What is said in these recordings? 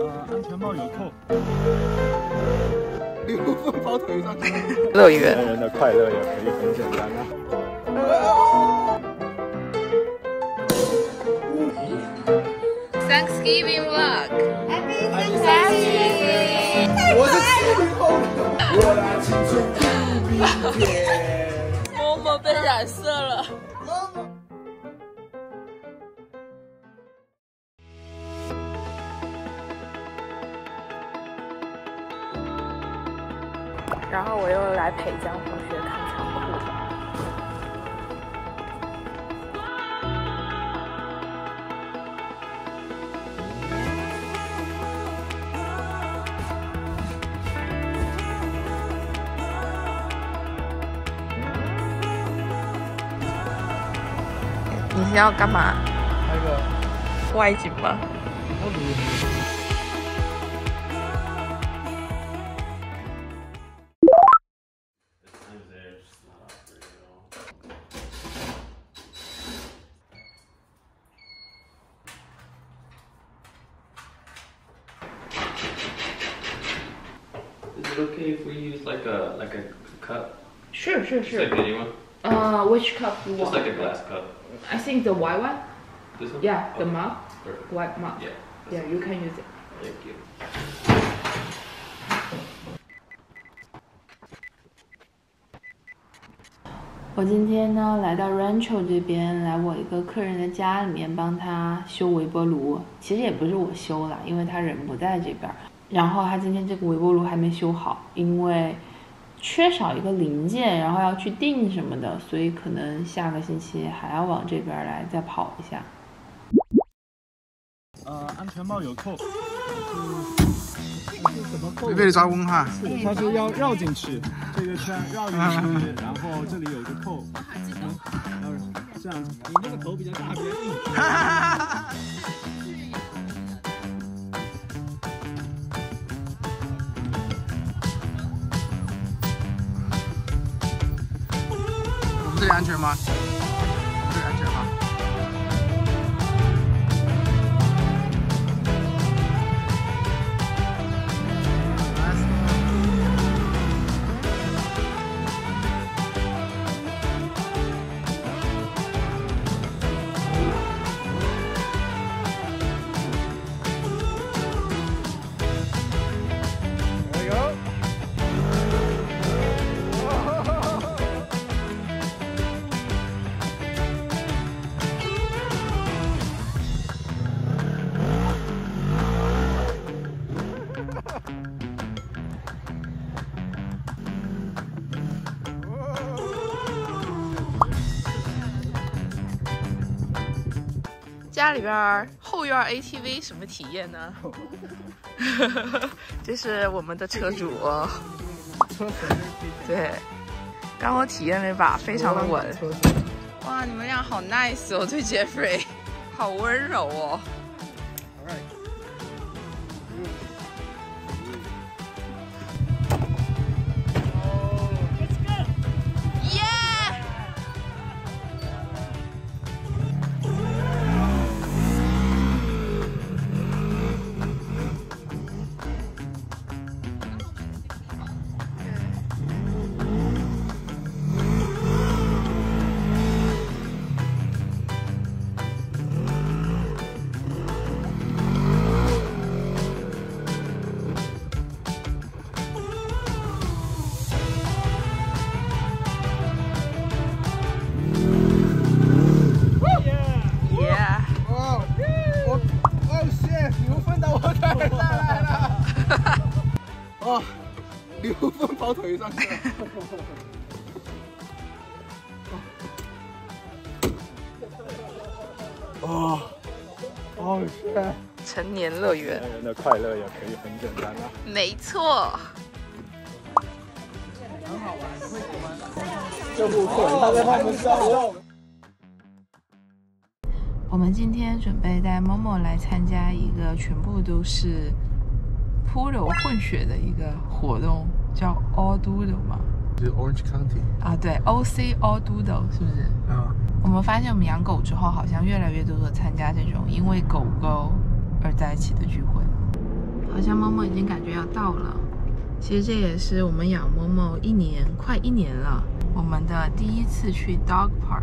呃，安全帽有扣。礼物分跑腿上去。乐园。人人的快乐也可以很简单啊。Thanksgiving vlog。我是七零后，我拿青春无比甜。默默被染色了。然后我又来陪江同学看仓库。你是要干嘛？那个外景吗 it okay if we use like a like a cup? Sure, sure, Just like any one? Uh, which cup you Just like a glass cup. I think the white one. This one? Yeah, the Okay, mug, Perfect. white mug. Yeah. Yeah, you can use it. Thank you. 我今天呢来到 Rancho 这边，来我一个客人的家里面帮他修微波炉。其实也不是我修啦，因为他人不在这边儿。 然后他今天这个微波炉还没修好，因为缺少一个零件，然后要去订什么的，所以可能下个星期还要往这边来再跑一下。呃，安全帽有扣。怎么扣？被你抓翁哈。它是要绕进去，这个圈绕进去，然后这里有个扣，然后这样，你那个头比较大，比 安全吗？家里边后院 ATV 什么体验呢？这是我们的车主，对，刚我体验了一把，非常的稳。哇，你们俩好 nice 哦，对 Jeffrey，好温柔哦。礼物分跑腿上去了。哦，哦，shit。成年乐园，人人的快乐也可以很简单啊。没错。救护车，他在他们烧肉。我们今天准备带 Momo 来参加一个全部都是 Poodle 混血的一个活动，叫 All Doodle 嘛。就是 Orange County 啊，对，OC All Doodle 是不是？啊，我们发现我们养狗之后，好像越来越多的参加这种因为狗狗而在一起的聚会。好像猫猫已经感觉要到了。其实这也是我们养猫猫一年，快一年了，我们的第一次去 dog park。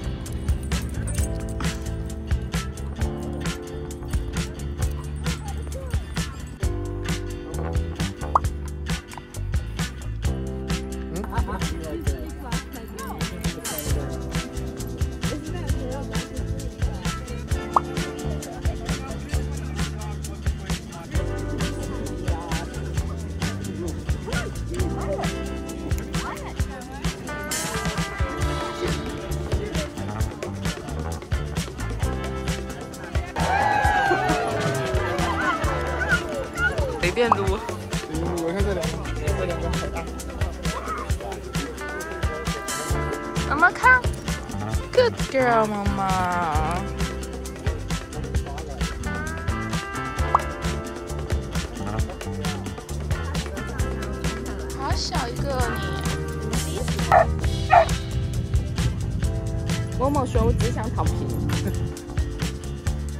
妈妈。好小一个你。某某说：“我只想躺平。”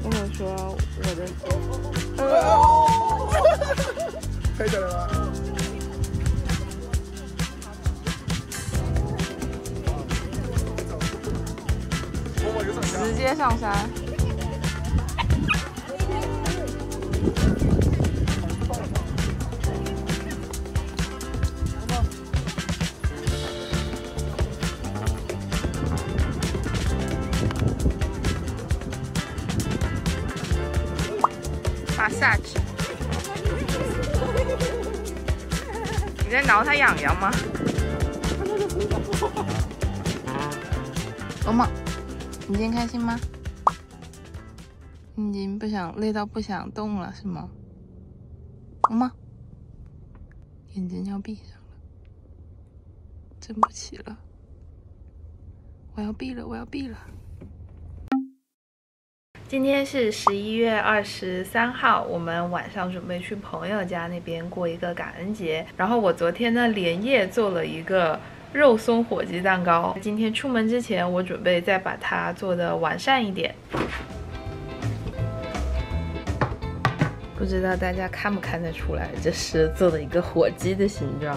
某某说：“我的。”拍下来了。直接上山。下去。你在挠它痒痒吗？龙猫，你今天开心吗？你已经不想累到不想动了是吗？好吗，眼睛要闭上了，睁不起了。我要闭了，我要闭了。今天是十一月二十三号，我们晚上准备去朋友家那边过一个感恩节。然后我昨天呢连夜做了一个肉松火鸡蛋糕，今天出门之前我准备再把它做的完善一点。不知道大家看不看得出来，这是做的一个火鸡的形状。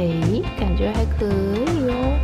诶，感觉还可以哦。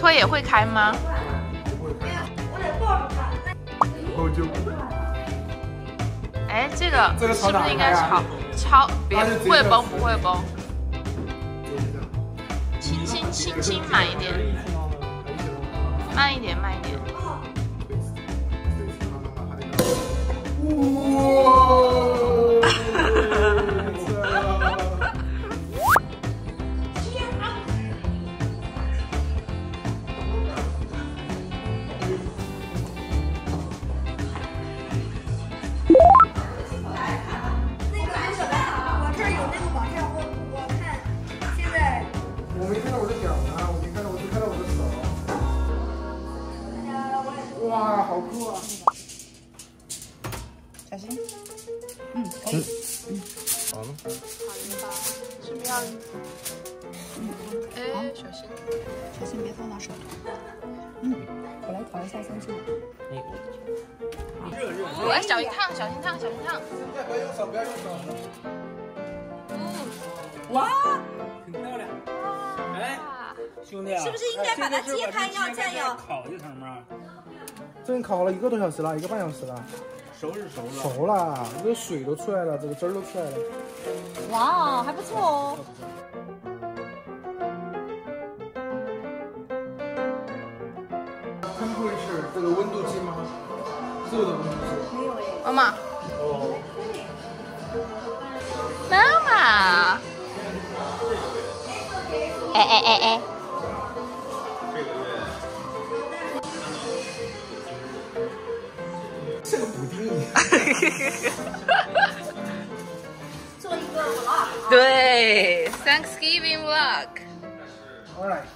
拖也会开吗？后就哎，这个这个是不是应该朝哪开啊朝朝？别不会崩，不会崩，轻轻轻轻慢一点，慢一点，慢一点。我哎，小心，小心别碰到手。嗯，我来调一下香气。热热。来，小心烫，小心烫，小心烫。不要用手，不要用手。哇，挺漂亮。哎，兄弟啊，是不是应该把它揭开要蘸油？烤一层吗？这已经烤了一个多小时了，一个半小时了，熟是熟了。熟了，这个水都出来了，这个汁儿都出来了。哇，还不错哦。热的温度计。没有哎。妈妈，哦。妈妈。哎哎哎哎。这个补丁。做一个 vlog。对，Thanksgiving vlog。All right。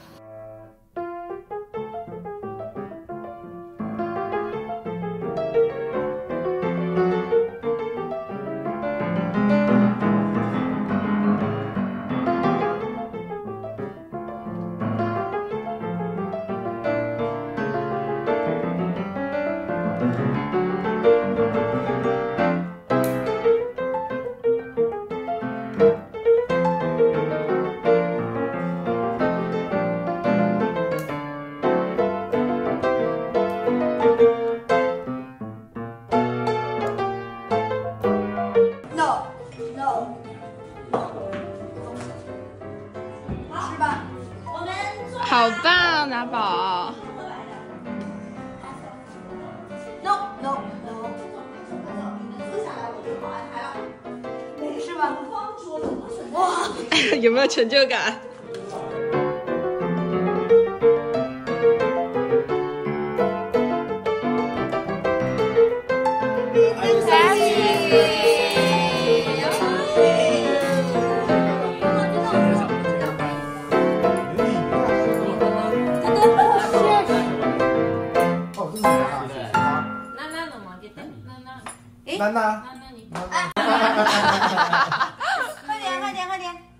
成就感？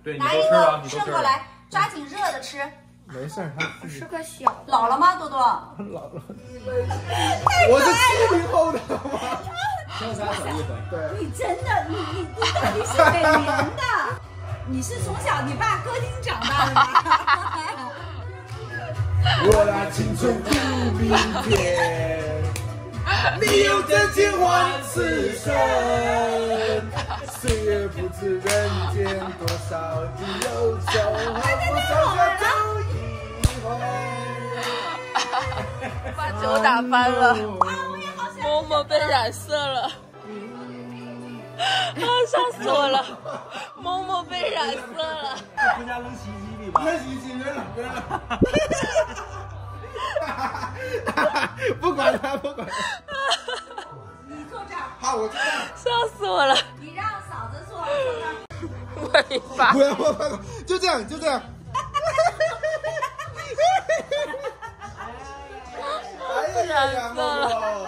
对，拿一个吃过来，抓紧热的吃。没事儿，他自己个小老了吗？多多。老了。我是七零后的吗？潇洒走一回。对。你真的，你你你到底是哪年的？你是从小你爸歌厅长大的吗？我的青春不明天，你有真情换此生。岁月不知人少的忧愁，多少个酒一回。把酒打翻了，默默被染色了。啊，笑死我了！默默被染色了。回家扔洗衣机里吧。扔洗衣机扔了扔了。不管他，不管他。你坐这儿，好，我坐这儿。笑死我了！你让嫂子坐，坐这儿。尾巴不要不要不要，就这样就这样。哎呀呀呀！默默